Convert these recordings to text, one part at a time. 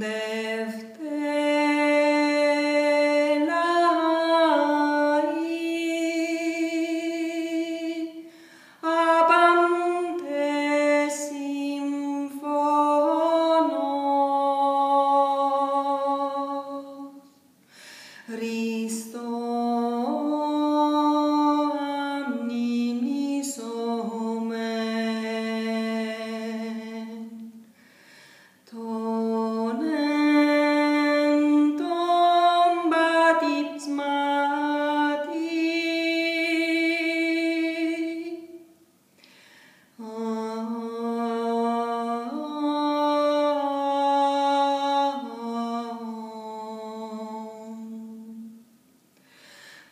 Dev Christo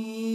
me.